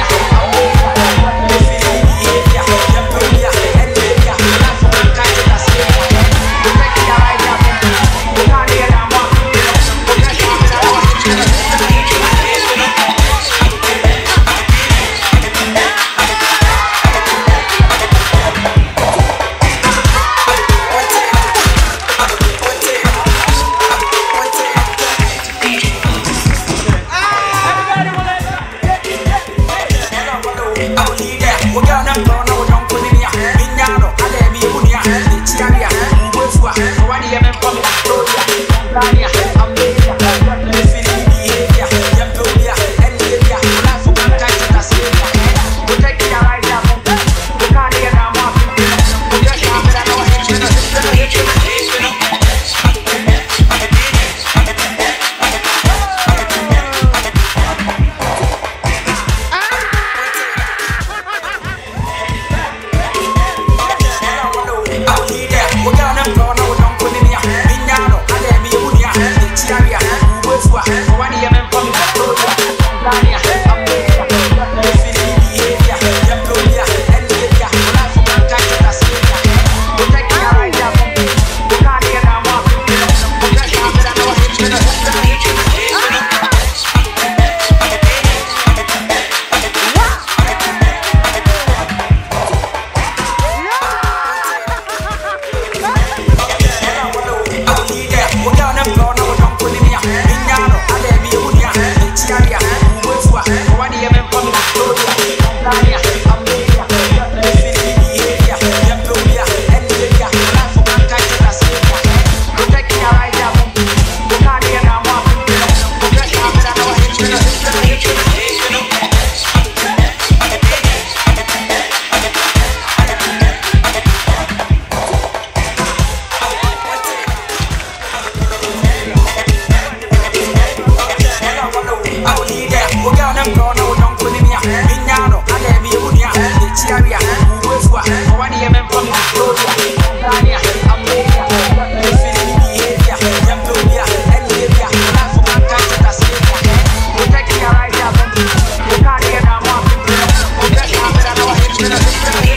Yeah. da minha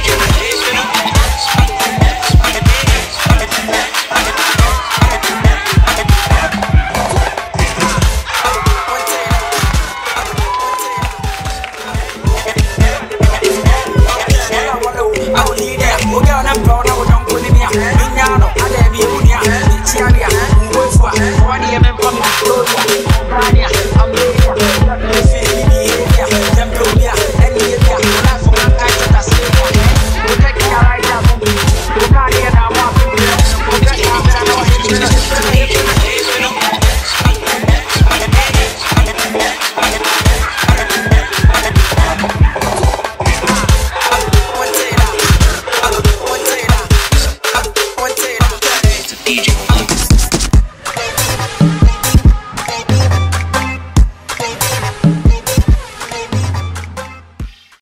mi